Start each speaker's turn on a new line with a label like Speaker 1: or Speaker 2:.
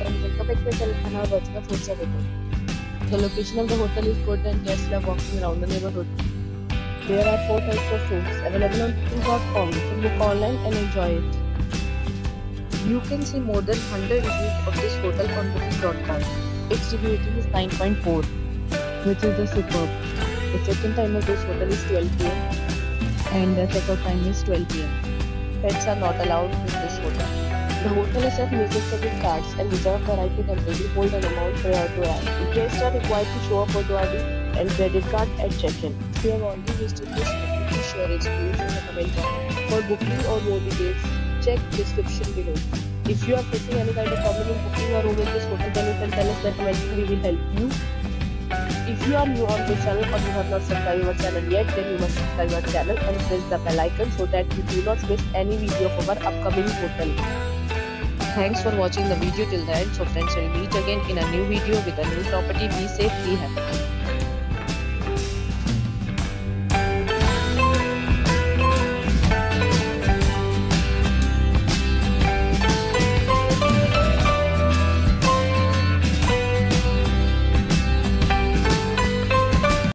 Speaker 1: and welcome back to my channel and watching a 4 star hotel. The location of the hotel is good and guests love walking around the neighborhood. There are 4 types of rooms available on booking.com. You can book online and enjoy it. You can see more than 100 reviews of this hotel on booking.com. Its review rating is 9.4, which is the superb. The check-in time of this hotel is 12 pm and the check-out time is 12 pm. Pets are not allowed in this hotel. The hotel accepts major credit cards and reserves the right to temporarily hold an amount prior to arrival. Guests are required to show a photo ID and credit card at check-in. If you have already visited this hotel, please share experience in the comment box. For booking or more details, check description below. If you are facing any kind of problem in booking a room in this hotel, then you can tell us commenting. We will help you. If you are new on this channel or you have not subscribed our channel yet, then you must subscribe our channel and press the bell icon so that you do not miss any video of our upcoming hotel. Thanks for watching the video till the end. So friends, we'll meet again in a new video with a new property. Be safe, be happy.